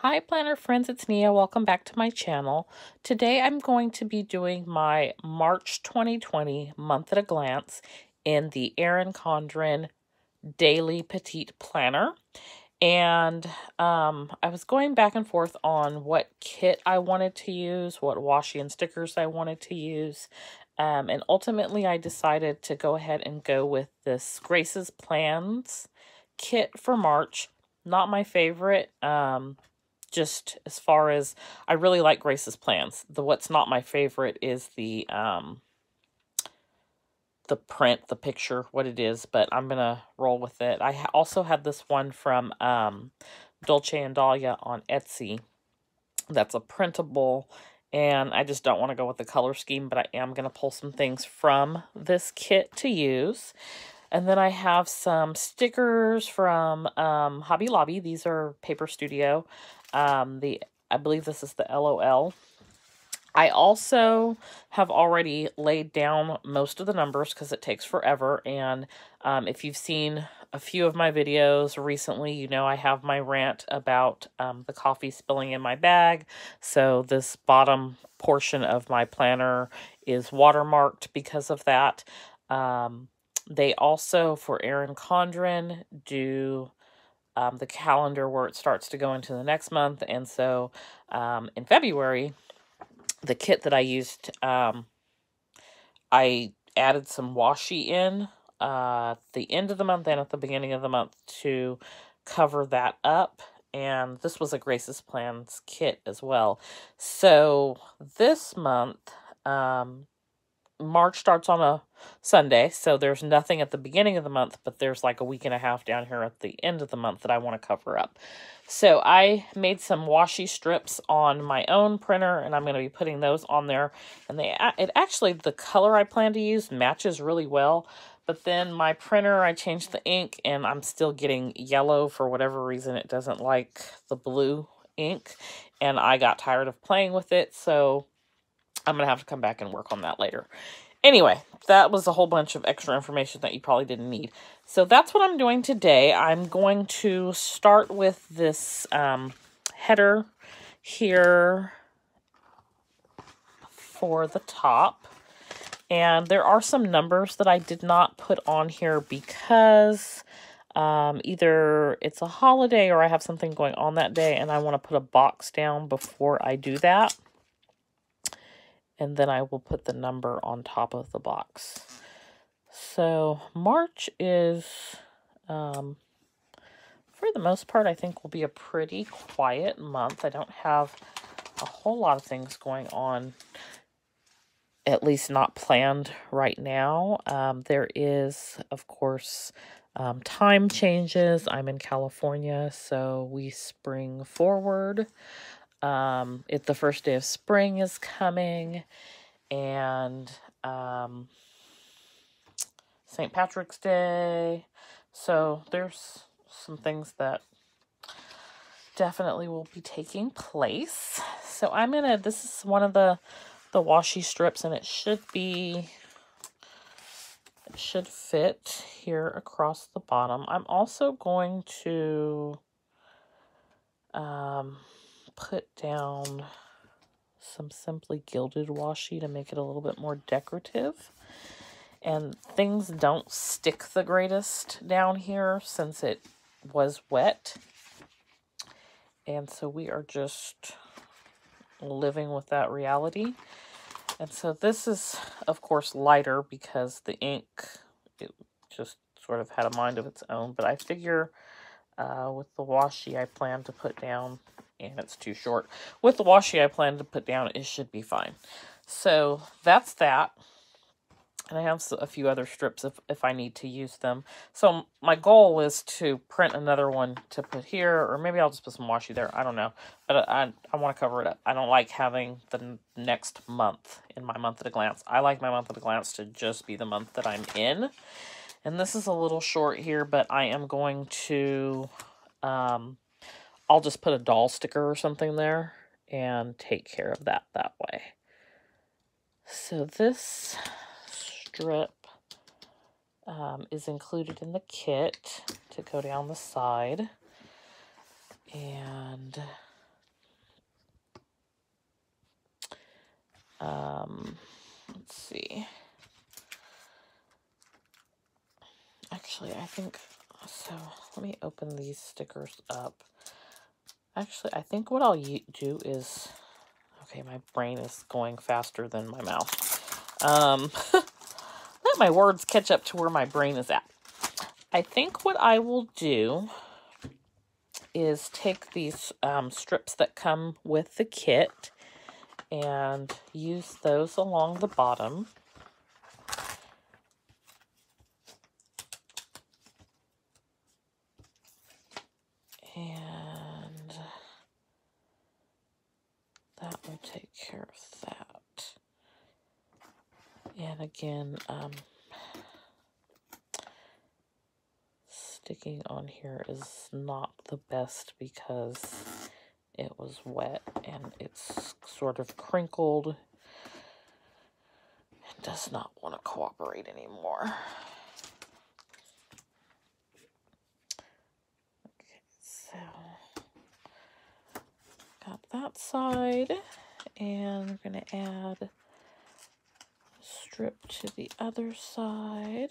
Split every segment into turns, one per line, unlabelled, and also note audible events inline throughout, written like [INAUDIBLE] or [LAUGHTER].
Hi planner friends, it's Nia. Welcome back to my channel. Today I'm going to be doing my March 2020 month at a glance in the Erin Condren Daily Petite Planner. And um, I was going back and forth on what kit I wanted to use, what washi and stickers I wanted to use. Um, and ultimately I decided to go ahead and go with this Grace's Plans kit for March. Not my favorite. Um, just as far as I really like Grace's plans. The what's not my favorite is the um the print, the picture, what it is, but I'm going to roll with it. I ha also had this one from um Dulce and Dahlia on Etsy. That's a printable and I just don't want to go with the color scheme, but I am going to pull some things from this kit to use. And then I have some stickers from um, Hobby Lobby. These are Paper Studio. Um, the I believe this is the LOL. I also have already laid down most of the numbers because it takes forever. And um, if you've seen a few of my videos recently, you know I have my rant about um, the coffee spilling in my bag. So this bottom portion of my planner is watermarked because of that. Um, they also, for Erin Condren, do um, the calendar where it starts to go into the next month. And so um, in February, the kit that I used, um, I added some washi in uh, at the end of the month and at the beginning of the month to cover that up. And this was a Grace's Plans kit as well. So this month, um, March starts on a Sunday, so there's nothing at the beginning of the month, but there's like a week and a half down here at the end of the month that I want to cover up. So I made some washi strips on my own printer, and I'm going to be putting those on there. And they, it actually, the color I plan to use matches really well. But then my printer, I changed the ink, and I'm still getting yellow for whatever reason. It doesn't like the blue ink, and I got tired of playing with it, so I'm going to have to come back and work on that later. Anyway, that was a whole bunch of extra information that you probably didn't need. So that's what I'm doing today. I'm going to start with this um, header here for the top. And there are some numbers that I did not put on here because um, either it's a holiday or I have something going on that day and I want to put a box down before I do that and then I will put the number on top of the box. So March is, um, for the most part, I think will be a pretty quiet month. I don't have a whole lot of things going on, at least not planned right now. Um, there is, of course, um, time changes. I'm in California, so we spring forward. Um, it the first day of spring is coming, and um, St. Patrick's Day. So there's some things that definitely will be taking place. So I'm gonna. This is one of the the washi strips, and it should be. It should fit here across the bottom. I'm also going to um, put down some Simply Gilded washi to make it a little bit more decorative. And things don't stick the greatest down here since it was wet. And so we are just living with that reality. And so this is, of course, lighter because the ink it just sort of had a mind of its own. But I figure uh, with the washi I plan to put down and it's too short. With the washi I plan to put down, it should be fine. So that's that. And I have a few other strips if, if I need to use them. So my goal is to print another one to put here, or maybe I'll just put some washi there. I don't know. But I, I want to cover it up. I don't like having the next month in my month at a glance. I like my month at a glance to just be the month that I'm in. And this is a little short here, but I am going to um, I'll just put a doll sticker or something there and take care of that that way. So this strip um, is included in the kit to go down the side. And um, let's see. Actually, I think, so let me open these stickers up. Actually, I think what I'll do is, okay, my brain is going faster than my mouth. Um, [LAUGHS] let my words catch up to where my brain is at. I think what I will do is take these um, strips that come with the kit and use those along the bottom. And that will take care of that. And again, um, sticking on here is not the best because it was wet and it's sort of crinkled It does not want to cooperate anymore. So got that side and we're going to add strip to the other side.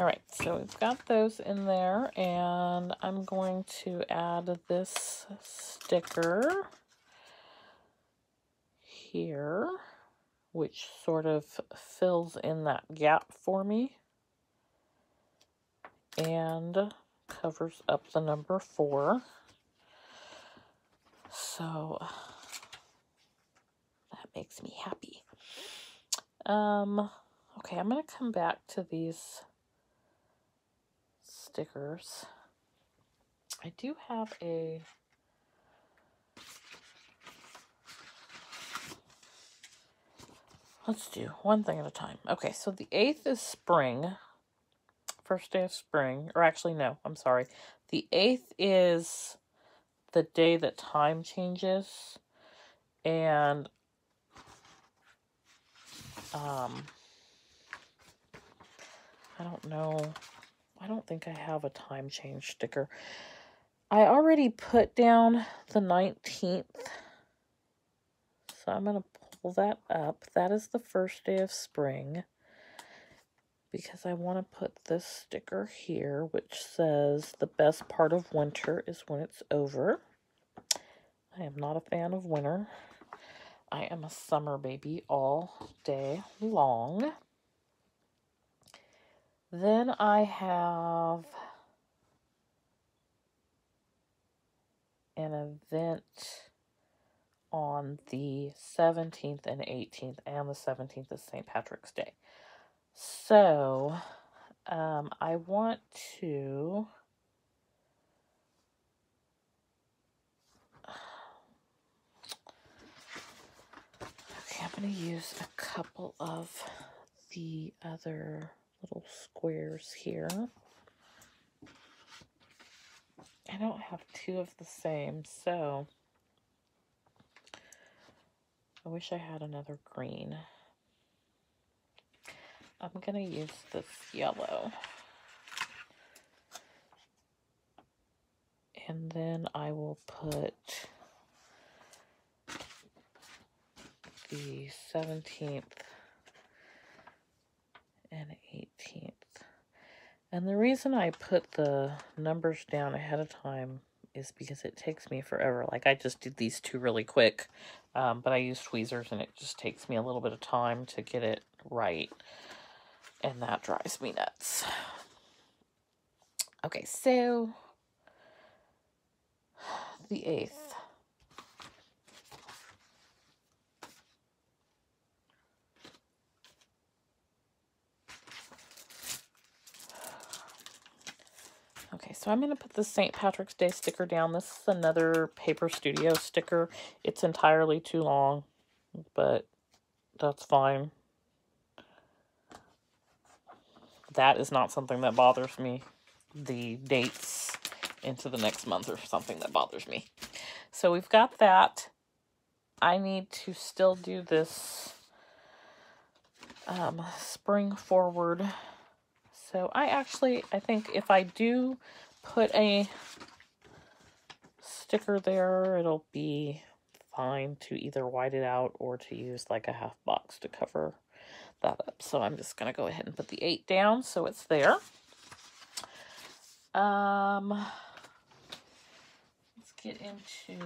All right, so we've got those in there, and I'm going to add this sticker here, which sort of fills in that gap for me and covers up the number four. So that makes me happy. Um, okay, I'm going to come back to these stickers. I do have a Let's do one thing at a time. Okay, so the 8th is spring. First day of spring. Or actually, no, I'm sorry. The 8th is the day that time changes. And um, I don't know I don't think I have a time change sticker. I already put down the 19th. So I'm going to pull that up. That is the first day of spring. Because I want to put this sticker here, which says the best part of winter is when it's over. I am not a fan of winter. I am a summer baby all day long. Then I have an event on the 17th and 18th, and the 17th is St. Patrick's Day. So, um, I want to... [SIGHS] Okay, I'm going to use a couple of the other little squares here. I don't have two of the same, so I wish I had another green. I'm going to use this yellow. And then I will put the 17th and 18th. And the reason I put the numbers down ahead of time is because it takes me forever. Like, I just did these two really quick, um, but I use tweezers, and it just takes me a little bit of time to get it right. And that drives me nuts. Okay, so the 8th. Okay, so I'm going to put the St. Patrick's Day sticker down. This is another Paper Studio sticker. It's entirely too long, but that's fine. That is not something that bothers me. The dates into the next month or something that bothers me. So we've got that. I need to still do this um, spring forward. So I actually, I think if I do put a sticker there, it'll be fine to either white it out or to use like a half box to cover that up. So I'm just going to go ahead and put the 8 down so it's there. Um, let's get into...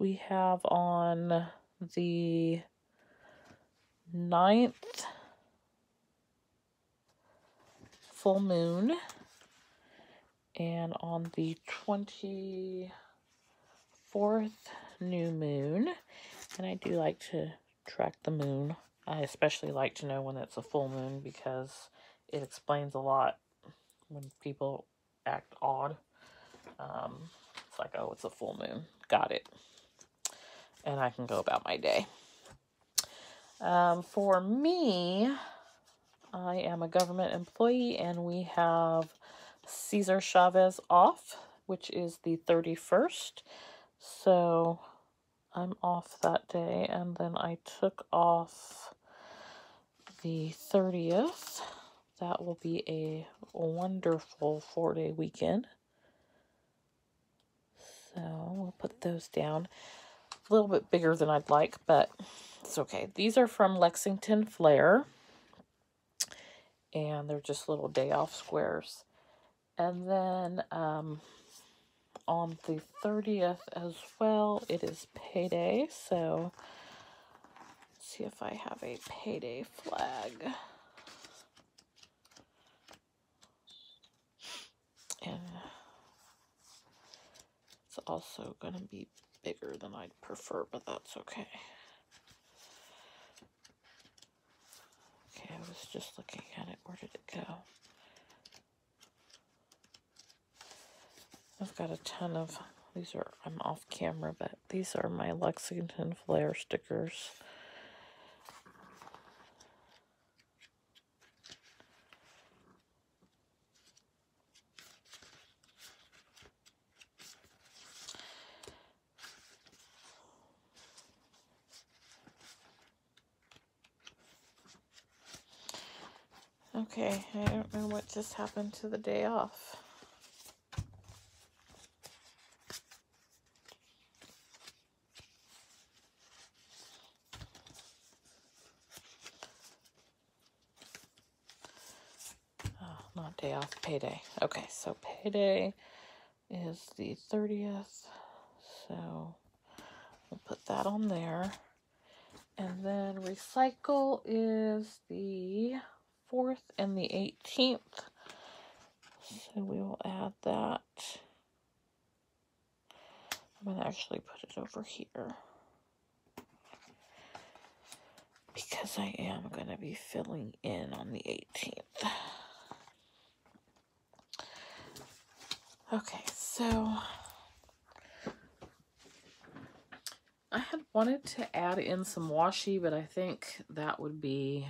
We have on the 9th full moon. And on the 24th new moon. And I do like to track the moon. I especially like to know when it's a full moon because it explains a lot when people act odd. Um, it's like oh it's a full moon. Got it. And I can go about my day um, for me I am a government employee and we have Cesar Chavez off, which is the 31st. So I'm off that day. And then I took off the 30th. That will be a wonderful four day weekend. So we'll put those down. A little bit bigger than I'd like, but it's okay. These are from Lexington Flair. And they're just little day off squares. And then um, on the 30th as well, it is payday. So let's see if I have a payday flag. And it's also going to be bigger than I'd prefer, but that's okay. Okay, I was just looking at it. Where did it go? I've got a ton of, these are, I'm off camera, but these are my Lexington Flair stickers. Okay, I don't know what just happened to the day off. Oh, not day off, payday. Okay, so payday is the 30th. So we'll put that on there. And then recycle is the 4th and the 18th. So we will add that. I'm going to actually put it over here. Because I am going to be filling in on the 18th. Okay, so I had wanted to add in some washi, but I think that would be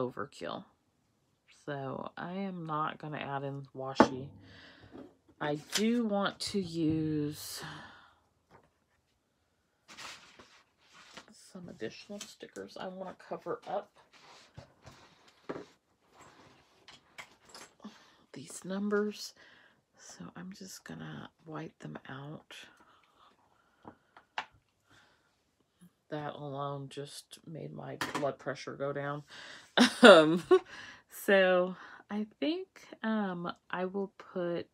overkill. So I am not going to add in washi. I do want to use some additional stickers I want to cover up these numbers. So I'm just going to wipe them out. That alone just made my blood pressure go down. [LAUGHS] um, so I think um, I will put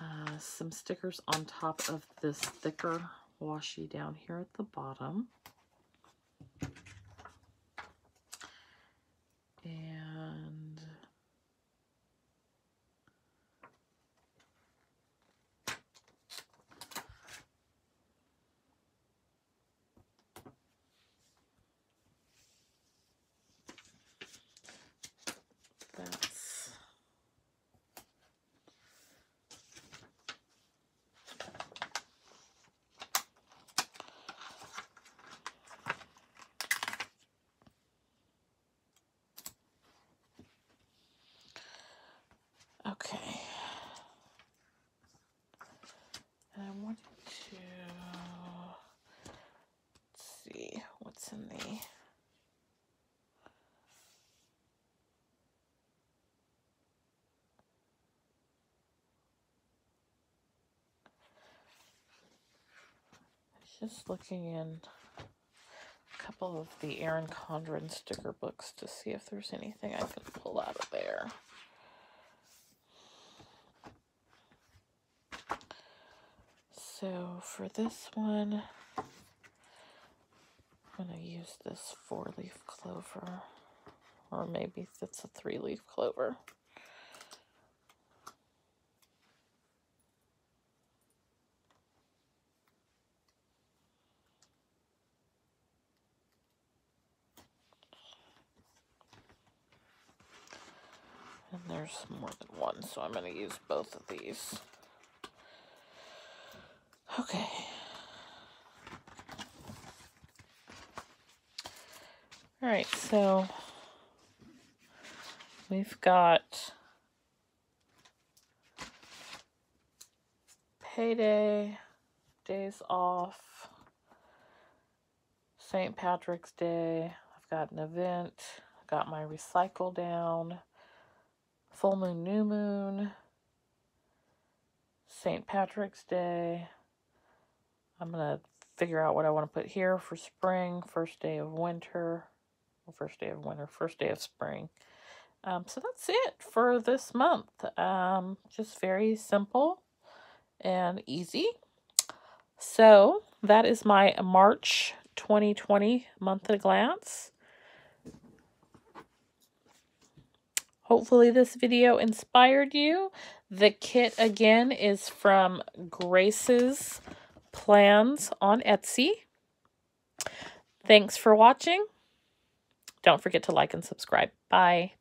uh, some stickers on top of this thicker washi down here at the bottom. Just looking in a couple of the Erin Condren sticker books to see if there's anything I can pull out of there. So for this one, I'm going to use this four-leaf clover, or maybe it's a three-leaf clover. And there's more than one, so I'm going to use both of these. Okay. All right, so we've got payday, days off, St. Patrick's Day. I've got an event. I've got my recycle down, full moon, new moon, St. Patrick's Day. I'm going to figure out what I want to put here for spring, first day of winter, first day of winter, first day of spring. Um, so that's it for this month. Um, just very simple and easy. So that is my March 2020 month at a glance. Hopefully this video inspired you. The kit again is from Grace's Plans on Etsy. Thanks for watching. Don't forget to like and subscribe. Bye.